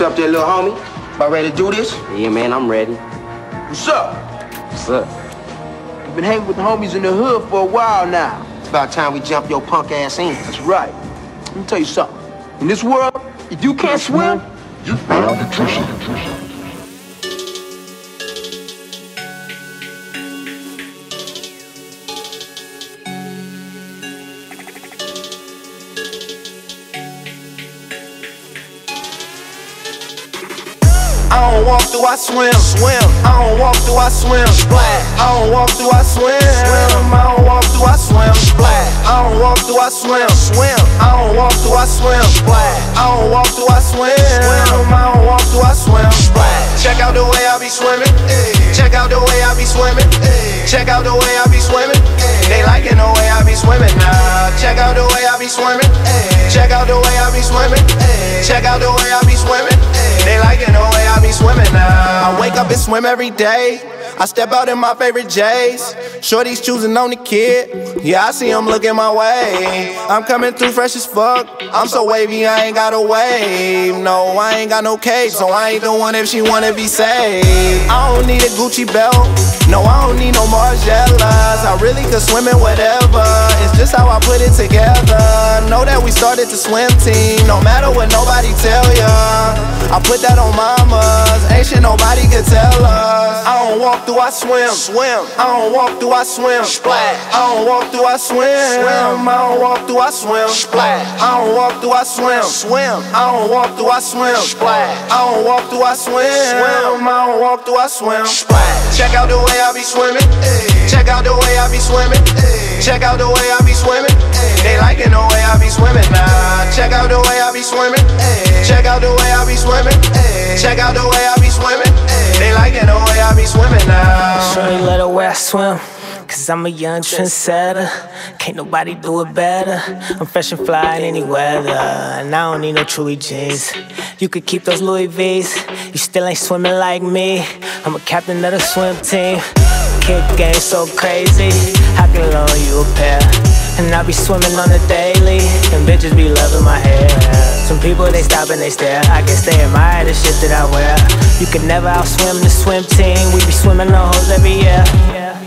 What's up there, little homie? About ready to do this? Yeah, man, I'm ready. What's up? What's up? You've been hanging with the homies in the hood for a while now. It's about time we jump your punk ass in. That's right. Let me tell you something. In this world, if you can't swim, You found the I don't walk through, I swim, swim. I don't walk through, I swim, splash. I don't walk through, I swim, swim. I don't walk through, I swim, splash. I don't walk through, I swim, swim. I don't walk through, I swim, splash. I don't walk through, I swim, swim. I don't walk through, I swim, splash. Check out the way I be swimming. Check out the way I be swimming. Check out the way I be swimming. They liking the way I be swimming now. Check out the way I be swimming. Check out swim every day. I step out in my favorite J's. Shorty's choosing on the kid. Yeah, I see him looking my way. I'm coming through fresh as fuck. I'm so wavy, I ain't got a wave. No, I ain't got no cape, so I ain't the one if she wanna be saved. I don't need a Gucci belt. No, I don't need no Margielas. I really could swim in whatever. It's just how I put it together. Know that we started the swim team. No matter what nobody tell ya. I put that on mamas. Can tell us. I don't walk through, I swim. Swim. I don't walk through, I swim. Splash. I don't walk through, I swim. Swim. I don't walk through, I swim. Splash. I don't walk through, I swim. Swim. I don't walk through, I swim. Splash. I don't walk through, I swim. Swim. I don't walk through, I swim. Splash. Check out the way I be swimming. Check out the way I be swimming. Check out the way I be swimming. They liking the way I be swimming now. Check out the way I be swimming. Check out the way I be swimming. Check out the way I be swimming. They the way I be swimming now. Shorty let her way I swim. Cause I'm a young trendsetter. Can't nobody do it better. I'm fresh and fly in any weather. And I don't need no Chewy jeans. You could keep those Louis V's. You still ain't swimming like me. I'm a captain of the swim team. Kick game so crazy. I can loan you a pair. And I be swimming on the daily. And bitches be loving my hair. Some people they stop and they stare. I guess they admire the shit that I wear. You can never outswim the swim team. We be swimming the holes every year.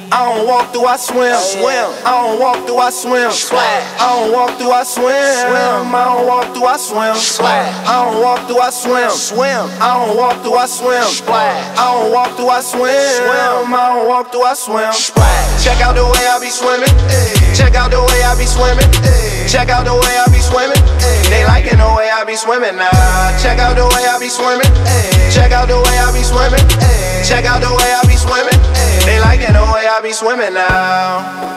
I don't walk through, I swim. Swim. I don't walk through, I swim. Splash. I don't walk through, I swim. Swim. I don't walk through, I swim. Splash. I don't walk through, I swim. Swim. I don't walk through, I swim. Splash. I don't walk through, I swim. Swim. I don't walk through, I swim. Splash. Check out the way I be swimming. Check out the way I be swimming. Check out the way I be swimming. They liking the way I be swimming now. Check out the way I be swimming. Check out the way I be swimming. Check out the way I be swimming. They liking the way I be swimming now.